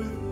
with